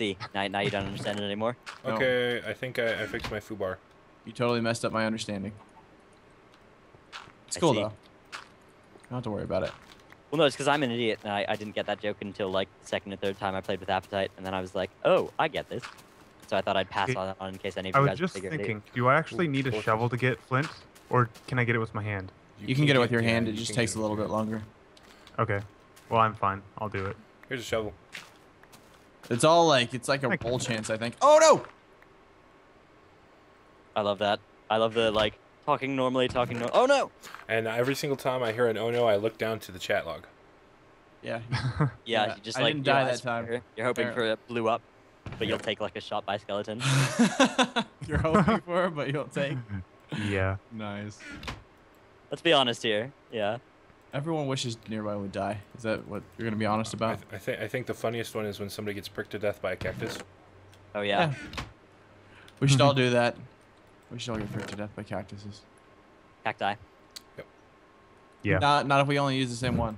see. Now, now you don't understand it anymore. No. Okay, I think I, I fixed my foobar. You totally messed up my understanding. It's I cool see. though. You don't have to worry about it. Well, no, it's because I'm an idiot and I, I didn't get that joke until like the second or third time I played with Appetite, and then I was like, oh, I get this. So I thought I'd pass Okay. on on in case any of I you was guys just figure it out. thinking, do I actually need a shovel to get flint, or can I get it with my hand? You, can get it with your yeah, hand. It you just takes a little bit longer. Okay. Well, I'm fine. I'll do it. Here's a shovel. It's all like it's like a Thank roll chance, I think. Oh no! I love that. I love the like talking normally, talking. No- oh no! And every single time I hear an oh no, I look down to the chat log. Yeah. Yeah, Yeah, you just, I like, didn't die that time. Her. You're hoping for it blew up, but you'll take like a shot by skeleton. You're hoping for it, but you'll take. yeah. Nice. Let's be honest here. Yeah. Everyone wishes nearby would die. Is that what you're gonna be honest I, about? th- I think I think the funniest one is when somebody gets pricked to death by a cactus. Oh yeah. We should all do that. We should all get pricked to death by cactuses. Cacti. Yep. Yeah. Not not if we only use the same one.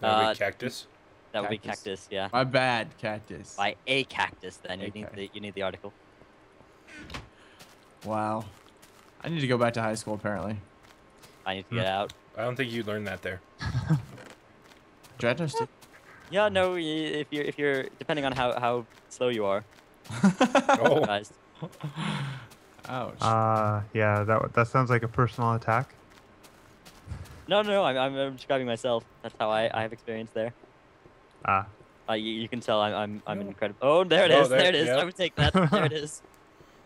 That would Uh, be cactus. That would be Cactus. cactus. Yeah. My bad, cactus. By a cactus, then you A need the you need the article. Wow. I need to go back to high school apparently. I need to Hmm. get out. I don't think you learned that there. Dratnos did. Yeah, no. If you're if you're depending on how how slow you are, Oh, guys. Ouch. Uh, yeah. That that sounds like a personal attack. No, no, no. I'm I'm, I'm describing myself. That's how I I have experience there. Ah. Uh, you, you can tell I'm I'm I'm incredible. Oh, there it Oh, is. there- there, it is. yeah. I would take that. there it is.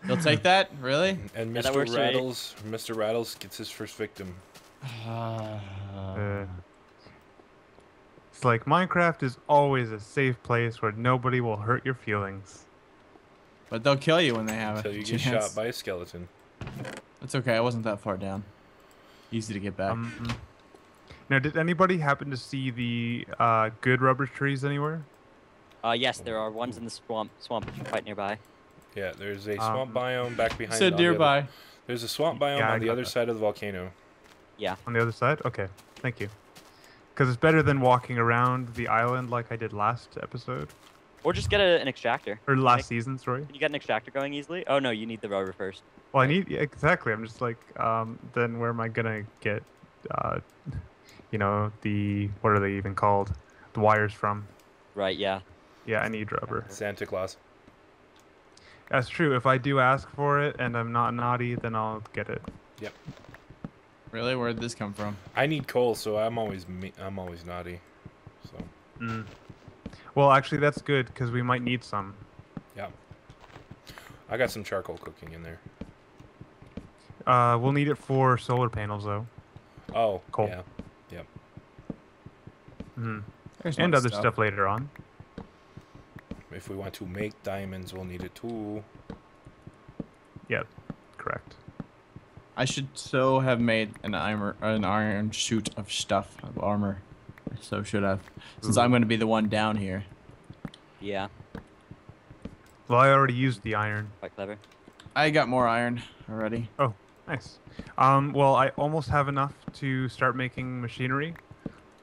You'll take that? Really? and Yeah, that Mr. works for me. Rattles, Mr. Rattles gets his first victim. Uh, it's like Minecraft is always a safe place where nobody will hurt your feelings. but they'll kill you when they have Until a you get shot by a skeleton. That's okay. I wasn't that far down. Easy to get back. Um, now, did anybody happen to see the uh, good rubber trees anywhere? Uh, yes, there are ones in the swamp swamp quite nearby. Yeah, there's a swamp Um, biome back behind. Said on the other- nearby. There's a swamp biome Yeah, on the other that. side of the volcano. On the other side? Okay, thank you. Because it's better than walking around the island like I did last episode. Or just get a, an extractor. Or last Make- season, sorry. Can you get an extractor going easily? Oh no, you need the rubber first. Well, I need yeah, exactly. I'm just like, um, then where am I gonna get, uh, you know, the what are they even called? The wires from? Right. Yeah. Yeah, I need rubber. Santa Claus. That's true. If I do ask for it and I'm not naughty, then I'll get it. Really? Where'd this come from? I need coal, so I'm always me- I'm always naughty. So Mm. Well, actually, that's good because we might need some. yeah, I got some charcoal cooking in there. Uh, we'll need it for solar panels though. Oh, Coal. yeah. Mm. There's And my other stuff later on. If we want to make diamonds, we'll need it too. Yeah, correct. I should so have made an armor, an iron suit of stuff of armor. I so should have, since I'm going to be the one down here. Yeah. Well, I already used the iron. Quite clever. I got more iron already. Oh, nice. Um, well, I almost have enough to start making machinery.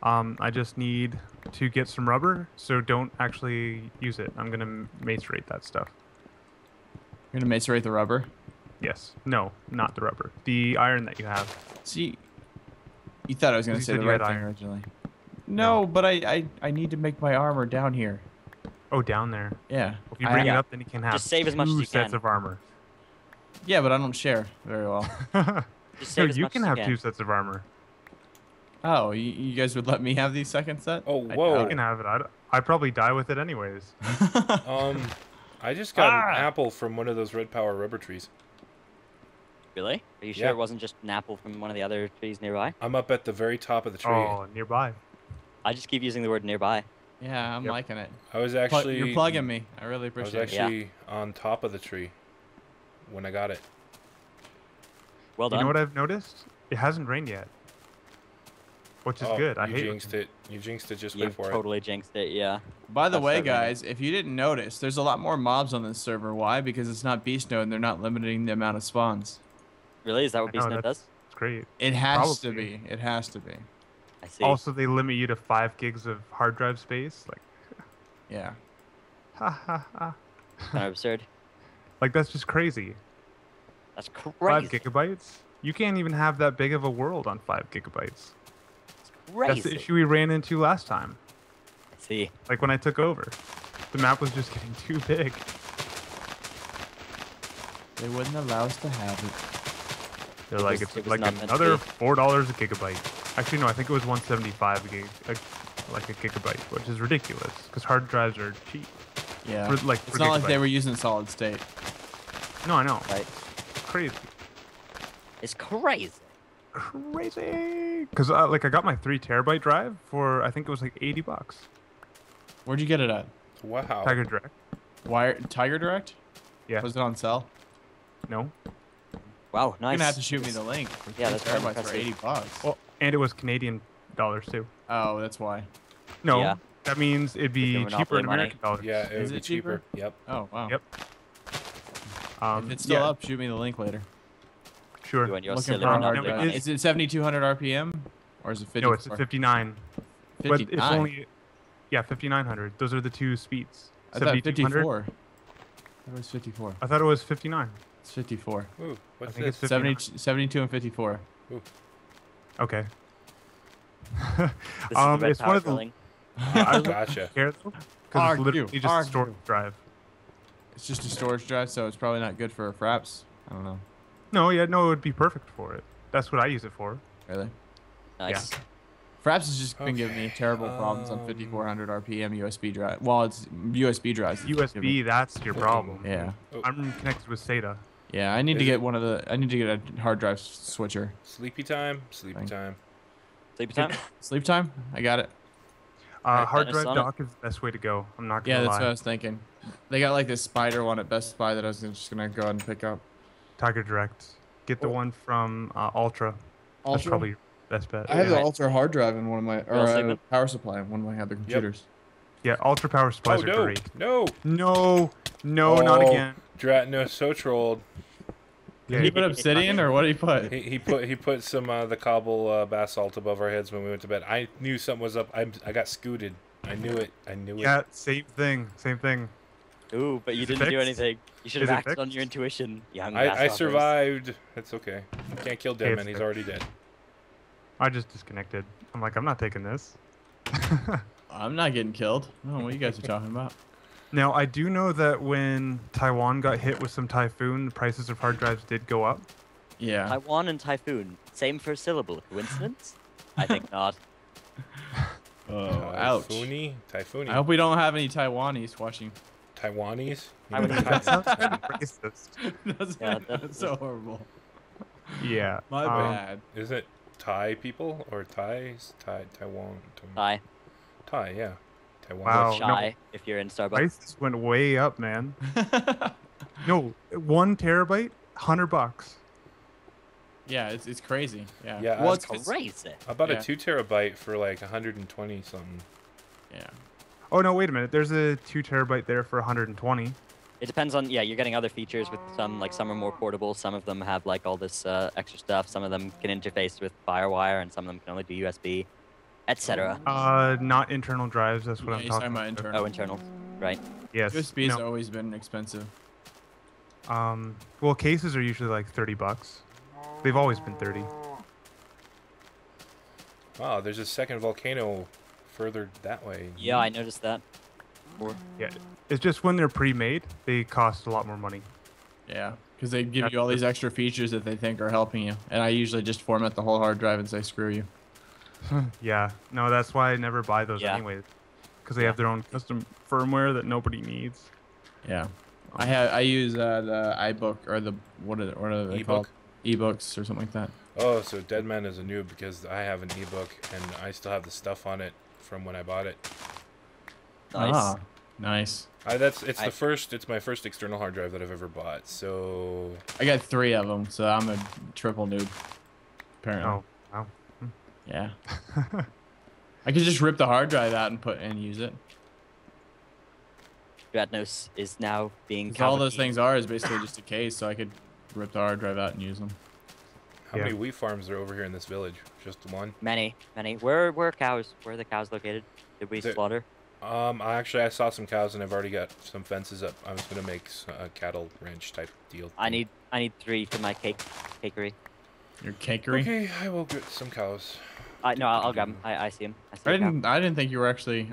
Um, I just need to get some rubber, so don't actually use it. I'm gonna m- macerate that stuff. You're gonna macerate the rubber. Yes. No, not the rubber. The iron that you have. See, you thought I was gonna say the you right had thing iron. originally. No, but I, I I need to make my armor down here. Oh, down there. Yeah. If you bring yeah. it up, then you can have Just save as much as two you sets can. of armor. Yeah, but I don't share very well. Just no, save as you much can as have you two sets of armor. Oh, you, you guys would let me have the second set? Oh, I whoa. You can have it. I'd, I'd probably die with it anyways. Um, I just got Ah! an apple from one of those red power rubber trees. Really? Are you sure Yeah. it wasn't just an apple from one of the other trees nearby? I'm up at the very top of the tree. Oh, nearby. I just keep using the word nearby. yeah, I'm Yep. liking it. I was Plu- actually you're plugging me. I really I was appreciate it. Yeah. actually on top of the tree when I got it. Well done. You know what I've noticed? It hasn't rained yet, which is oh, good. I you hate. jinxed it. You jinxed it. Just you wait for totally jinxed it. Yeah. By the That's way, guys, if you didn't notice, there's a lot more mobs on this server. Why? Because it's not BeastNode and they're not limiting the amount of spawns. Really? Is that what I BeastNode does? It's great. It has to be. It has to be. I see. Also, they limit you to five gigs of hard drive space. Like, Yeah. Ha ha ha. Kind of absurd. Like that's just crazy. That's crazy. Five gigabytes? You can't even have that big of a world on five gigabytes. That's the issue we ran into last time. See, Like when I took over, the map was just getting too big. They wouldn't allow us to have it. They're It like was- it's it like not meant to another four dollars a gigabyte. Actually, no, I think it was one seventy five a gig, a, like a gigabyte, which is ridiculous because hard drives are cheap. Yeah. For, like, it's for not like they were using solid state. No, I know. right? Crazy, It's crazy. crazy. Because uh, like I got my three terabyte drive for I think it was like eighty bucks. Where'd you get it at? Wow. Tiger Direct. Wire Tiger Direct? Yeah. Was it on sale? No. Wow, nice. You're gonna have to shoot me the link. For Yeah, that's very terabytes for eighty bucks. Well, and it was Canadian dollars too. Oh, that's why. No, Yeah. that means it'd be cheaper Monopoly in money. American dollars. Yeah, it Is would be it cheaper. cheaper? Yep. Oh wow. Yep. Um, if it's still yeah, up, shoot me the link later. Sure. You and Looking for hard no, Monopoly drive. money. Is it 7200 RPM or is it 54? No, it's 59. But it's 59? only yeah, 5900. Those are the two speeds. I thought 7200. 54. It was 54. I thought it was 59. It's 54. Ooh, what's think this? it's 70, 72 and 54. Okay. This is Um, the red it's one power of the- drilling. I don't Gotcha. care because it's literally just a storage drive. It's just a storage drive, so it's probably not good for fraps. I don't know. No, yeah, no, it would be perfect for it. That's what I use it for. Really? Nice. Fraps has just been giving me terrible problems on um, 5400 RPM USB drive. Well, it's USB drives. that just give me- USB, that's your problem. Yeah. Oh, I'm connected with SATA. Yeah, I need to get it- one of the. I need to get a hard drive switcher. sleepy time. Sleepy Fine. time. Sleepy time. Sleep time? I got it. Uh, hard drive dock is the best way to go. I'm not Yeah, gonna Yeah, that's lie. what I was thinking. They got like this spider one at Best Buy that I was just gonna go ahead and pick up. Tiger Direct. Get the Oh. one from uh, Ultra. That's probably your best bet. I have the Ultra hard drive in one of my, or Well, I have a Sigmund? power supply in one of my other computers. Yeah, Ultra Power supplies oh are no, great. no. No, no, not Oh. again. Dratno so trolled. Did he put obsidian or what did he put? He, he put he put some uh, the cobble uh, basalt above our heads when we went to bed. I knew something was up. I I got scooted. I knew it. I knew it. yeah, same thing, same thing. Ooh, but you Is didn't do anything. You should have it acted on your intuition, young I, I survived. It's okay. You can't kill Okay, Deadman. He's fixed. already dead. I just disconnected. I'm like, I'm not taking this. I'm not getting killed. I don't know what you guys are talking about. Now, I do know that when Taiwan got hit with some typhoon, the prices of hard drives did go up. Yeah. Taiwan and Typhoon, same first syllable. Coincidence? I think not. Oh, ouch. Typhoony? Typhoony. I hope we don't have any Taiwanese watching. Taiwanese? I would- That sounds kind of racist. that's, Yeah, that's so horrible. Yeah. My um, bad. Is it Thai people or Thais? Thai, Taiwan. Taiwan. Hi. Thai, yeah. Taiwan. Wow. no. If you're in Starbucks. Prices went way up, man. No, one terabyte, hundred bucks. yeah, it's, it's crazy. Yeah. Yeah, Well, I- it's, it's- Crazy. I bought Yeah. a two terabyte for like 120 something. yeah. Oh no, wait a minute. There's a two terabyte there for 120. It depends on yeah. You're getting other features with some like some are more portable. Some of them have like all this uh, extra stuff. Some of them can interface with FireWire, and some of them can only do USB, etc. Uh, not internal drives. That's what Yeah, I'm talking talking about about. internal. Oh, internal, right? Yes. USB has no. always been expensive. Um, well, cases are usually like 30 bucks. They've always been 30. Wow, there's a second volcano further that way. Yeah, I noticed that. Yeah. It's just when they're pre-made, they cost a lot more money. Yeah. Because they give That's you all these extra features that they think are helping you. And I usually just format the whole hard drive and say, screw you. Yeah. No, that's why I never buy those Yeah. anyways. Because they Yeah. have their own custom firmware that nobody needs. Yeah. I have I use uh, the iBook or the what are they, what are they Ebook? called? Ebooks or something like that. Oh, so Deadman is a noob because I have an ebook and I still have the stuff on it from when I bought it. Nice. Ah, nice. I, that's it's I- the first. It's my first external hard drive that I've ever bought. So I got three of them, so I'm a triple noob. Apparently. Oh, wow. Yeah. I could just rip the hard drive out and put and use it. Dratnos is now being 'Cause all those things are is basically just a case, so I could rip the hard drive out and use them. how Yeah. many wheat farms are over here in this village? Just one. Many, many. Where, where are cows? Where are the cows located? Did we They're- slaughter? Um, I actually I saw some cows and I've already got some fences up. I was gonna make a cattle ranch type deal. I need I need three for my cake cakery. Your cakery. Okay, I will get some cows. I no, I'll, I'll grab 'em. I, I see him. I see I a cow. didn't. I didn't think you were actually.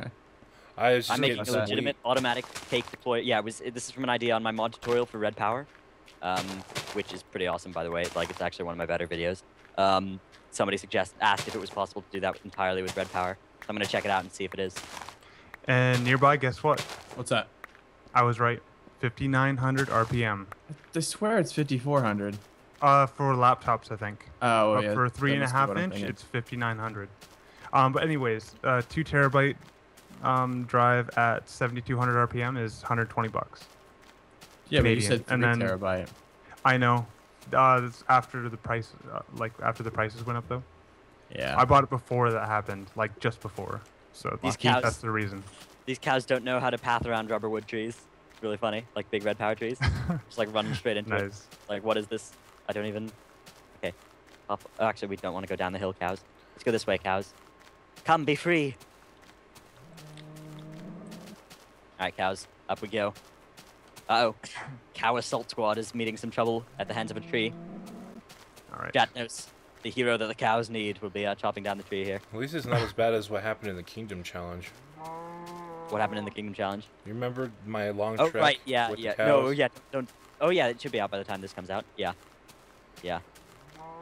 I was just I'm making a some legitimate automatic cake deploy. Yeah, it was. This is from an idea on my mod tutorial for Red Power, um, which is pretty awesome, by the way. Like, it's actually one of my better videos. Um, somebody suggest asked if it was possible to do that entirely with Red Power. So I'm gonna check it out and see if it is. And nearby, guess what? What's that? I was right. 5900 RPM. I swear it's 5400. Uh, for laptops, I think. Oh but yeah. for a that and a half inch, it's 5900. Um, but anyways, uh, two terabyte um, drive at 7200 RPM is 120 bucks. Yeah, but you said three and then- terabyte. I know. Uh, after the price, uh, like after the prices went up though. Yeah. I bought it before that happened, like just before. So These cows- that's the reason. These cows don't know how to path around rubber wood trees. It's really funny, like big red power trees. Just like running straight into it. Nice. Like, what is this? I don't even. Okay. Up. oh, actually, we don't want to go down the hill, cows. Let's go this way, cows. Come, be free. All right, cows. Up we go. Uh oh. Cow assault squad is meeting some trouble at the hands of a tree. All right. Dratnos, the hero that the cows need, will be uh, chopping down the tree here. At least it's not as bad as what happened in the Kingdom Challenge. What happened in the Kingdom Challenge? You remember my long Oh, trek right. Yeah, yeah. No, yeah. Don't. Oh, yeah. It should be out by the time this comes out. Yeah. Yeah.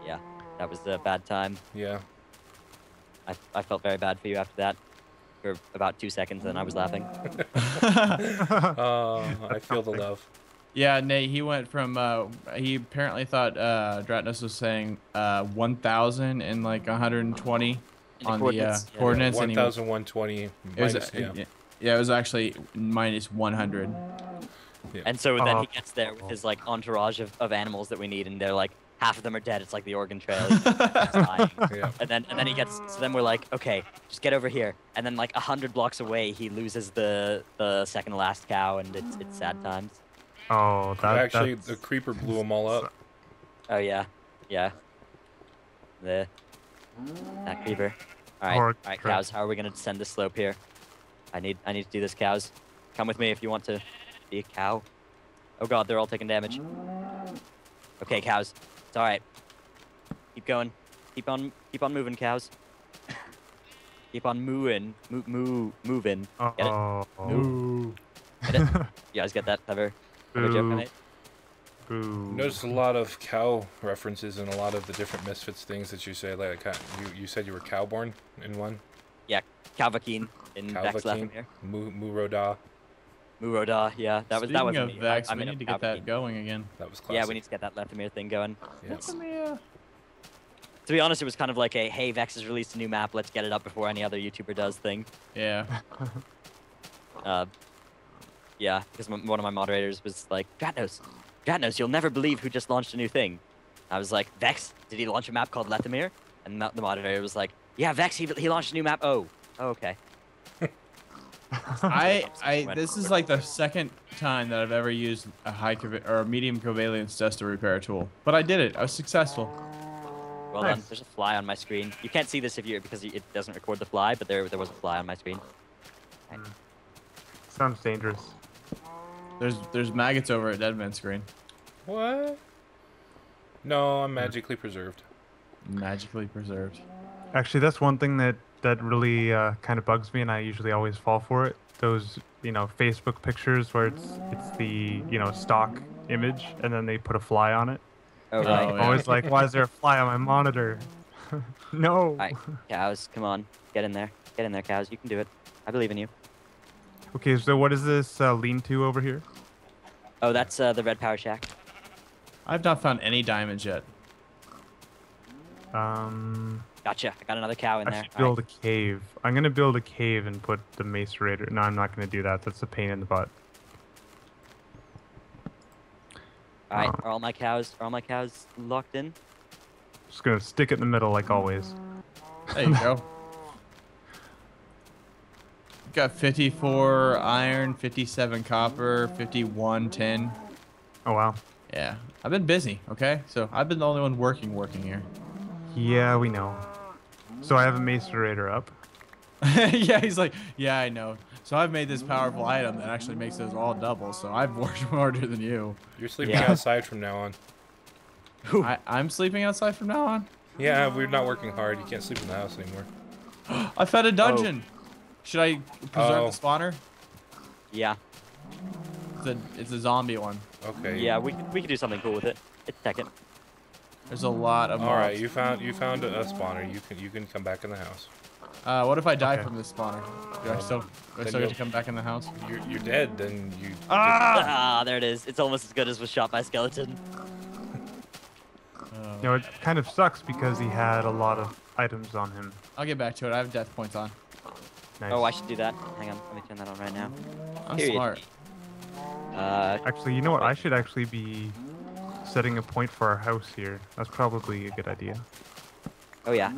Yeah. That was a bad time. Yeah. I, I felt very bad for you after that for about two seconds, and then I was laughing. Uh, I feel the love. yeah, Nate. He went from. Uh, he apparently thought uh, Dratnos was saying uh, 1,000 and like 120 the on the uh, coordinates, yeah. coordinates, and he 1,120 it was yeah. yeah. yeah, it was actually minus 100. And so then Oh. he gets there with his like entourage of, of animals that we need, and they're like half of them are dead. It's like the Oregon Trail. He's just. Yeah. And then and then he gets so then we're like, okay, just get over here. And then like a hundred blocks away, he loses the the second to last cow, and it's it's sad times. oh, that Actually, that's- the creeper blew them all up. Oh yeah, yeah. The that creeper. All right, all Hard right, cows. How are we gonna descend the slope here? I need I need to do this, cows. Come with me if you want to be a cow. Oh god, they're all taking damage. Okay, cows. It's all right. Keep going. Keep on keep on moving, cows. Keep on mooing, moo moo moving. Get it? Oh. Ooh. Get it? You guys get that clever, clever joke I Boo. Boo. Noticed a lot of cow references in a lot of the different Misfits things that you say. Like, uh, you, you said you were cowborn in one. Yeah, Calvakeen in Vechs Calvakeen. Lethamyr. Mu Muroda. Muroda, yeah, that was Speaking that was of me. I- Vechs, I we made need to get that Calvakeen. going again. That was classic. Yeah, we need to get that Lethamyr thing going. Yeah. Yeah. To be honest, it was kind of like a hey, Vechs has released a new map, let's get it up before any other YouTuber does thing. Yeah. Uh, yeah, because one of my moderators was like, Dratnos, Dratnos, you'll never believe who just launched a new thing. I was like, Vechs, did he launch a map called Lethamyr? And the the moderator was like, Yeah, Vechs, he, he launched a new map. Oh, oh okay. I, I, this is like the second time that I've ever used a high or a medium covalence dust to repair a tool, but I did it. I was successful. Well um, Nice. done. There's a fly on my screen. You can't see this if you because it doesn't record the fly, but there there was a fly on my screen. Hmm. Sounds dangerous. There's, there's maggots over at Deadman's screen. What? No, I'm hmm. magically preserved. Magically preserved. Actually, that's one thing that that really uh, kind of bugs me, and I usually always fall for it. Those you know Facebook pictures where it's it's the you know stock image, and then they put a fly on it. Oh, Oh, yeah. Always like, why is there a fly on my monitor? no. Alright, cows, come on, get in there, get in there, cows. You can do it. I believe in you. Okay, so what is this uh, lean-to over here? Oh, that's uh, the red power shack. I've not found any diamonds yet. Um, Gotcha. I got another cow in I there. should All build a cave. I'm gonna build a cave and put the macerator. No, I'm not gonna do that. That's a pain in the butt. all right. Uh, Are all my cows? Are all my cows locked in? Just gonna stick it in the middle like always. There you go. Got 54 iron, 57 copper, 51 tin. Oh wow. Yeah, I've been busy. Okay, so I've been the only one working, working here. Yeah, we know. So I have a macerator up. yeah, he's like, yeah, I know. So I've made this powerful item that actually makes those all double. So I've worked harder than you. You're sleeping Yeah. outside from now on. I, I'm sleeping outside from now on. Yeah, we're not working hard. You can't sleep in the house anymore. I found a dungeon. Oh. Should I preserve Oh. the spawner? Yeah. It's a it's a zombie one. Okay. Yeah, we could, we could do something cool with it. It's second. There's a lot of. All right, you found you found a, a spawner. You can you can come back in the house. Uh, what if I die Okay. from this spawner? Do I still do I still get to come back in the house? You're you're dead. Then you. Ah! Ah, there it is. It's almost as good as was shot by skeleton. Uh, You know, it kind of sucks because he had a lot of items on him. I'll get back to it. I have death points on. Nice. Oh, I should do that. Hang on, let me turn that on right now. I'm Period. smart. Uh, Actually, you know what? I should actually be setting a point for our house here. That's probably a good idea. oh yeah.